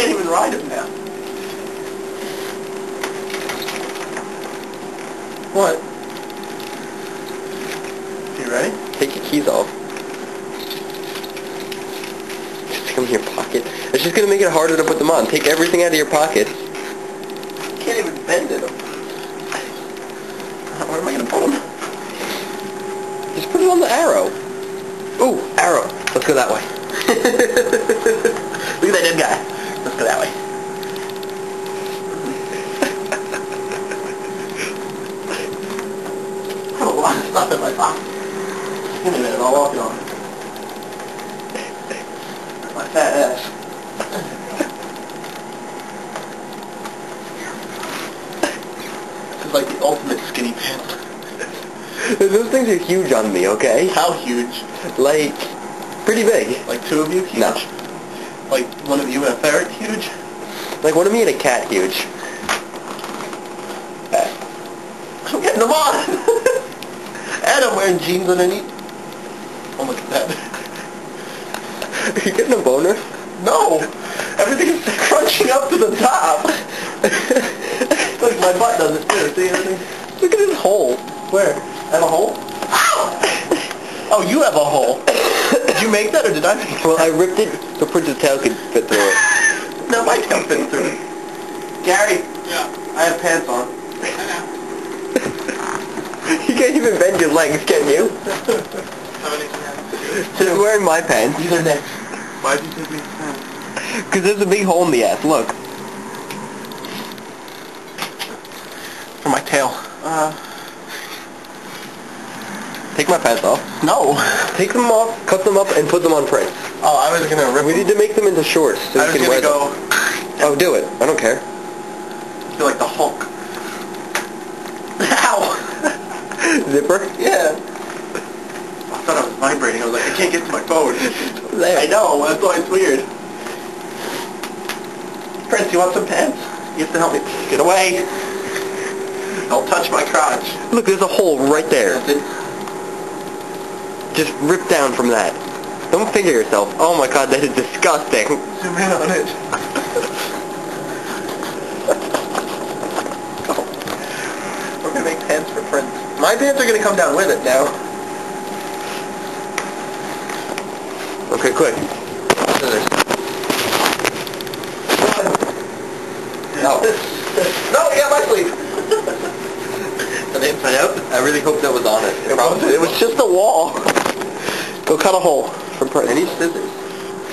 can't even ride him now. What? You ready? Take your keys off. Just stick them in your pocket. It's just gonna make it harder to put them on. Take everything out of your pocket. You Can't even bend them. Where am I gonna put them? Just put it on the arrow. Ooh, arrow. Let's go that way. Look at that dead guy. Let's go that way. I have a lot of stuff in my pocket. Give me a minute, I'll walk it on. My fat ass. this is like the ultimate skinny pants. Those things are huge on me, okay? How huge? Like, pretty big. Like two of you huge? No. Like one of you and a ferret huge? Like one of me and a cat huge. I'm getting them on! And I'm wearing jeans underneath. Oh, look at that. Are you getting a boner? No! Everything's crunching up to the top! look, my butt does it too. See everything? Look at this hole. Where? I have a hole? Ow! Oh, you have a hole. Did you make that or did I make Well, I ripped it so Prince's tail could fit through it. No, my tail fits through it. Gary. Yeah. I have pants on. You can't even bend your legs, can you? Just wearing my pants. These are next. Why'd you take me pants? Because there's a big hole in the ass, look. For my tail. Uh, Take my pants off. no. Take them off, cut them up, and put them on Prince. Oh, I was gonna rip We need to make them into shorts so I you was can wear gonna them. go Oh, do it. I don't care. feel like the Hulk. Zipper? Yeah. I thought I was vibrating. I was like, I can't get to my phone. There. I know. That's why it's weird. Prince, you want some pants? You have to help me. Get away. Don't touch my crotch. Look, there's a hole right there. Just rip down from that. Don't finger yourself. Oh my god, that is disgusting. Zoom in on it. We're gonna make pants for Prince. My pants are gonna come down with it now. Okay, quick. Scissors. No. no, you got my sleeve. An inside out? I really hope that was on it. It was, it was just a wall. Go cut a hole Prince. I need scissors.